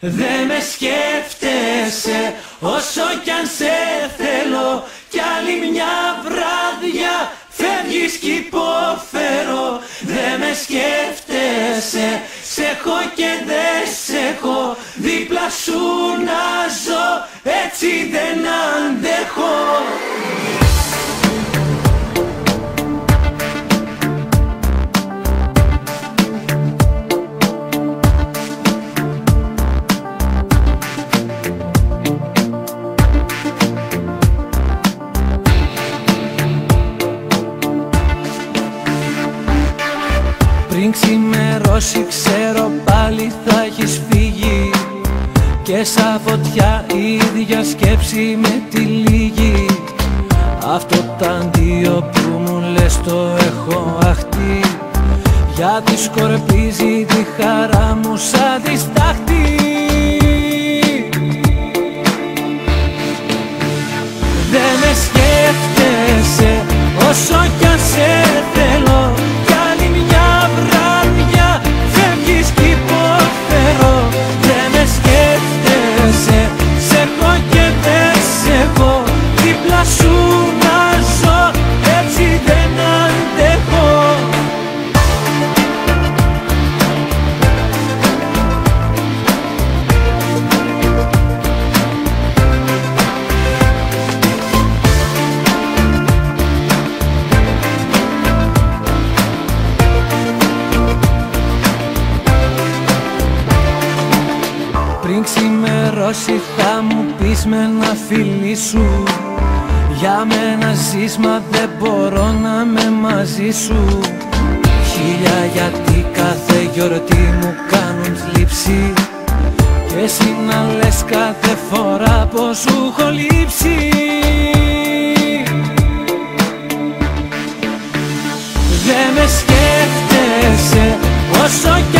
Δε με σκέφτεσαι όσο κι αν σε θέλω Κι άλλη μια βράδια φεύγεις κι υποφέρω. Δε με σκέφτεσαι, σε έχω και δε σε έχω. Δίπλα σου να ζω, έτσι δεν αντέχω Πριν ξημερώσει ξέρω πάλι θα έχεις φύγει. Και σαν φωτιά η ίδια σκέψη με τη λίγη. Αυτό το αντίο που μου λες το έχω αχτεί. Γιατί σκορπίζει τη χαρά μου σαν τη στάχτη ξημερώσει θα μου πεις με ένα φίλι σου. Για μένα ζεις μα δεν μπορώ να με μαζί σου. Χίλια γιατί κάθε γιορτή μου κάνουν θλίψη. Και εσύ να λες κάθε φορά πως σου έχω λείψει. Δεν με σκέφτεσαι όσο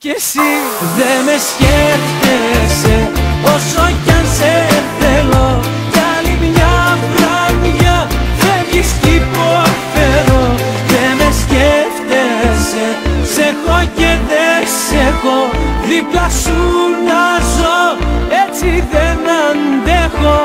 κι εσύ. Δε με σκέφτεσαι όσο κι αν σε θέλω. Κι άλλη μια βραδιά φεύγεις κι υποφέρω. Δε με σκέφτεσαι, σε έχω και δεν σε έχω. Δίπλα σου να ζω, έτσι δεν αντέχω.